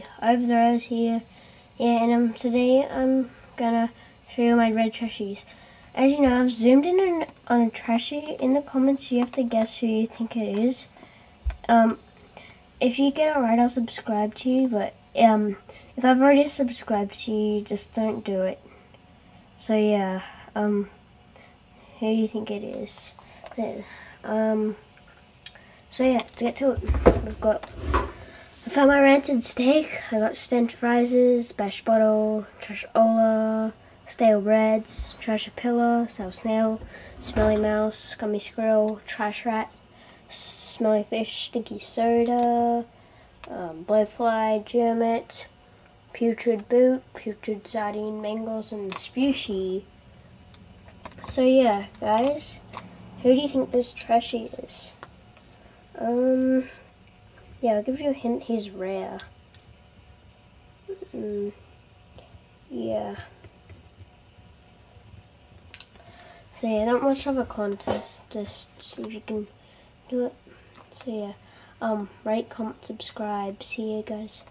trashy overthrows here. Yeah, and um, today I'm gonna show you my red trashies. As you know, I've zoomed in on, on a trashy. In the comments, you have to guess who you think it is. Um, if you get it right, I'll subscribe to you, but um, if I've already subscribed to you, just don't do it. So yeah, um, who do you think it is? Um, so yeah, to get to it, we've got, I found my ranted steak, I got stench fries, bash bottle, trash ola, stale breads, trash pillar, sour snail, smelly mouse, gummy squirrel, trash rat, smelly fish, stinky soda, um, blowfly, germet, putrid boot, putrid sardine, mangles, and spushy. So yeah, guys, who do you think this trashy is? Um, yeah, I'll give you a hint, he's rare. Mm, yeah. So yeah, not much of a contest, just see if you can do it. So yeah, um, rate, comment, subscribe, see you guys.